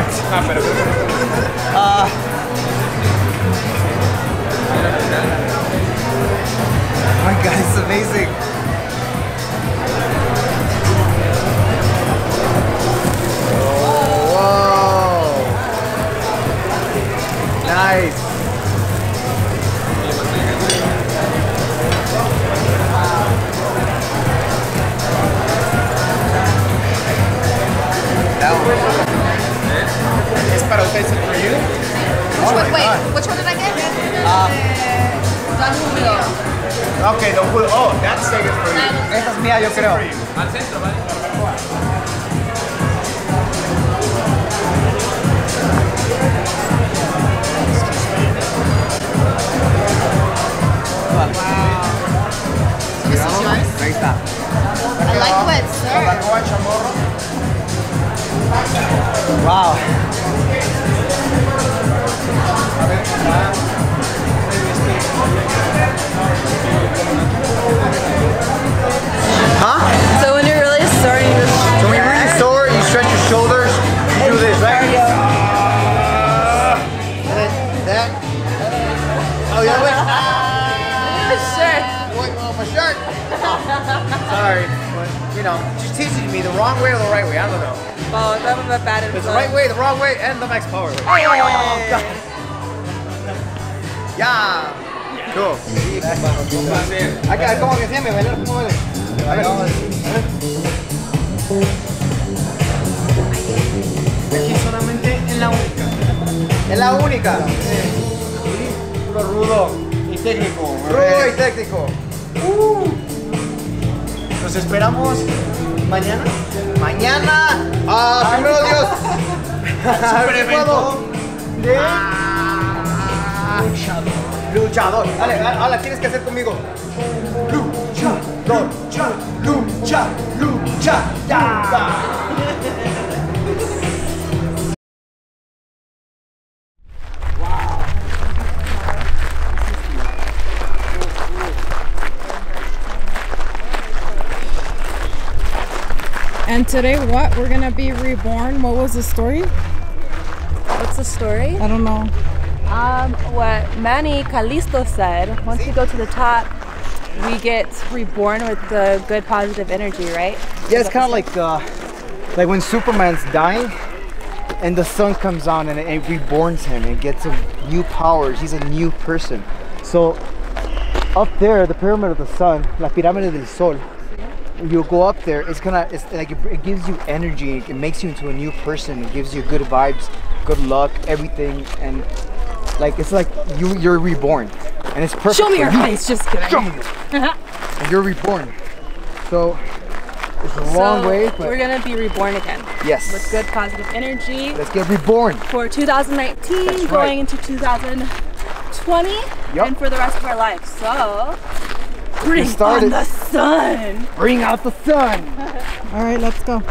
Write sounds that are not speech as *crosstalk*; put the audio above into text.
Not better. Uh, my god, it's amazing. Oh, whoa. Nice. Oh, that's taken for you. Esta es mía, yo creo. Al centro, ¿vale? Wow. This is yours? Ahí está. I like what it's there. chamorro. Wow. A ver, the wrong way or the right way? I don't know. Well, if I'm a bad influence. It's the right way, the wrong way, and the max power. Way. Oh, God. Yeah. Cool. ¿cómo se me bailó? ¿Cómo vale? A ver. Aquí solamente en la única. En la única. Puro rudo y técnico. Rudo y técnico. Uh. Nos esperamos ¿Mañana? Mañana. *laughs* Ah, primero Dios. Super evento. luchador. Luchador. Dale, ahora tienes que hacer conmigo. Luchador. Lucha, lucha, lucha, lucha. Ya. And today, what? We're gonna be reborn. What was the story? What's the story? I don't know. Um, what Manny Kalisto said once you go to the top, we get reborn with the good positive energy, right? Yeah, it's kind of like uh, like when Superman's dying and the sun comes on and it, it reborns him and gets him new powers. He's a new person. So up there, the pyramid of the sun, La Pirámide del Sol, you go up there it's kind of it's like it, it, gives you energy it makes you into a new person it gives you good vibes good luck everything and like it's like you you're reborn and it's perfect show me your face just *laughs* kidding show me and you're reborn so it's a so long way but we're gonna be reborn again yes with good positive energy let's get reborn for 2019 That's going right. into 2020 yep. and for the rest of our life so Bring on the sun. Bring out the sun. *laughs* All right, let's go.